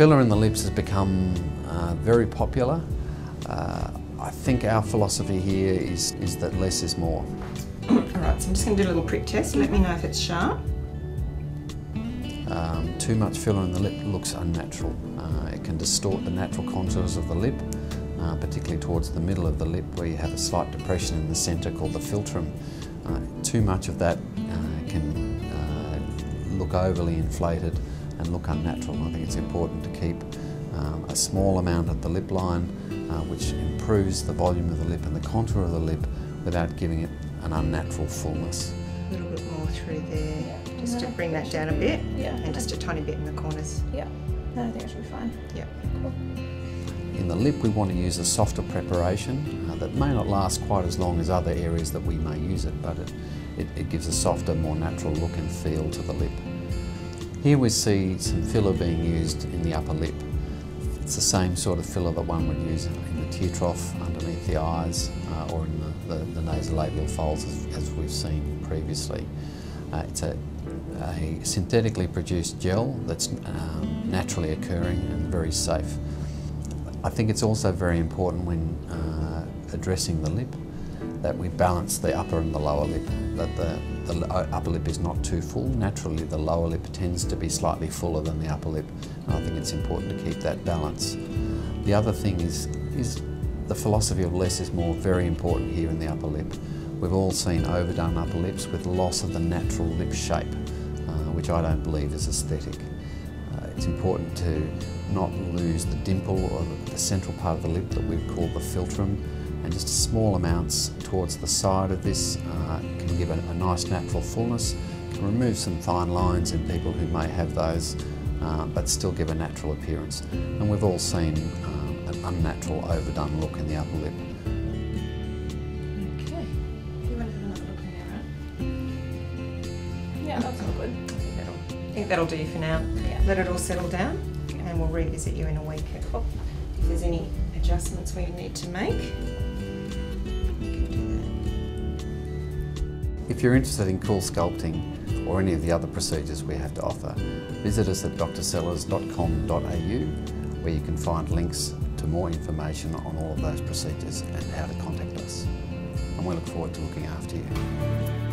Filler in the lips has become uh, very popular. Uh, I think our philosophy here is, is that less is more. Alright, so I'm just going to do a little prick test. Let me know if it's sharp. Um, too much filler in the lip looks unnatural. Uh, it can distort the natural contours of the lip, uh, particularly towards the middle of the lip where you have a slight depression in the centre called the philtrum. Uh, too much of that uh, can uh, look overly inflated and look unnatural. I think it's important to keep um, a small amount at the lip line uh, which improves the volume of the lip and the contour of the lip without giving it an unnatural fullness. A little bit more through there, just to bring that down a bit, Yeah. and just a tiny bit in the corners. Yeah. No, I think it should be fine. Yeah. Cool. In the lip we want to use a softer preparation uh, that may not last quite as long as other areas that we may use it, but it, it, it gives a softer, more natural look and feel to the lip. Here we see some filler being used in the upper lip. It's the same sort of filler that one would use in the tear trough, underneath the eyes, uh, or in the, the, the nasolabial folds as, as we've seen previously. Uh, it's a, a synthetically produced gel that's um, naturally occurring and very safe. I think it's also very important when uh, addressing the lip that we balance the upper and the lower lip, that the, the upper lip is not too full. Naturally, the lower lip tends to be slightly fuller than the upper lip, and I think it's important to keep that balance. The other thing is, is the philosophy of less is more very important here in the upper lip. We've all seen overdone upper lips with loss of the natural lip shape, uh, which I don't believe is aesthetic. Uh, it's important to not lose the dimple or the central part of the lip that we call the philtrum and just small amounts towards the side of this uh, can give a, a, nice natural fullness, can remove some fine lines in people who may have those uh, but still give a natural appearance. And we've all seen um, an unnatural overdone look in the upper lip. Okay. Do you want to have another look in there, right? Yeah, that's all good. I think that'll, I think that'll do you for now. Yeah. Let it all settle down, and we'll revisit you in a week. If there's any adjustments we need to make, If you're interested in cool sculpting or any of the other procedures we have to offer, visit us at drsellars.com.au where you can find links to more information on all of those procedures and how to contact us. And we look forward to looking after you.